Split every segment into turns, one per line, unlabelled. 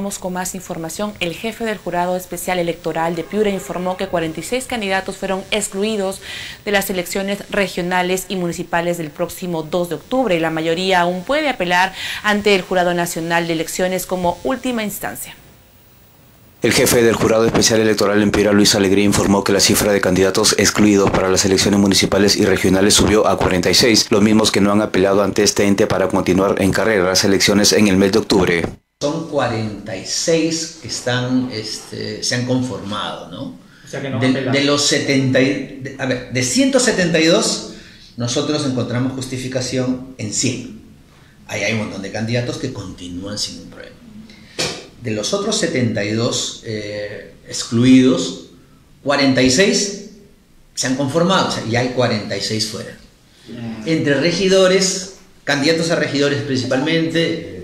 Con más información. El jefe del Jurado Especial Electoral de Piura informó que 46 candidatos fueron excluidos de las elecciones regionales y municipales del próximo 2 de octubre la mayoría aún puede apelar ante el Jurado Nacional de Elecciones como última instancia.
El jefe del Jurado Especial Electoral en Piura, Luis Alegría, informó que la cifra de candidatos excluidos para las elecciones municipales y regionales subió a 46, los mismos que no han apelado ante este ente para continuar en carrera las elecciones en el mes de octubre.
Son 46 que están, este, se han conformado, ¿no?
O sea que no
de, de, los 70, de, a ver, de 172 nosotros encontramos justificación en 100. Ahí hay un montón de candidatos que continúan sin un problema. De los otros 72 eh, excluidos, 46 se han conformado, o sea, ya hay 46 fuera. Entre regidores, candidatos a regidores principalmente,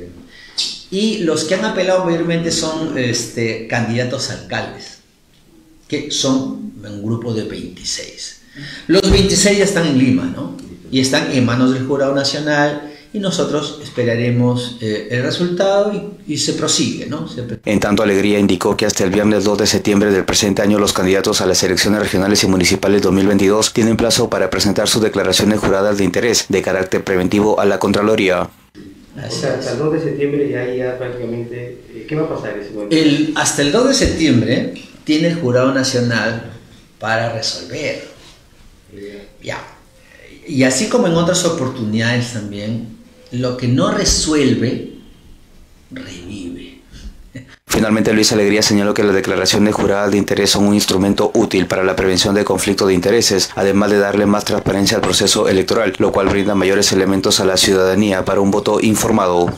y los que han apelado mayormente son este, candidatos alcaldes, que son un grupo de 26. Los 26 ya están en Lima, ¿no? Y están en manos del Jurado Nacional y nosotros esperaremos eh, el resultado y, se prosigue. ¿no?
En tanto, Alegría indicó que hasta el viernes 2 de septiembre del presente año los candidatos a las elecciones regionales y municipales 2022 tienen plazo para presentar sus declaraciones juradas de interés de carácter preventivo a la Contraloría.
Hasta, hasta, el 2 de septiembre ya, ya prácticamente, eh, ¿qué va a pasar ese momento?
El, hasta el 2 de septiembre tiene el Jurado Nacional para resolver. Ya. Y así como en otras oportunidades también, lo que no resuelve, revive.
Finalmente, Luis Alegría señaló que las declaraciones juradas de interés son un instrumento útil para la prevención de conflicto de intereses, además de darle más transparencia al proceso electoral, lo cual brinda mayores elementos a la ciudadanía para un voto informado.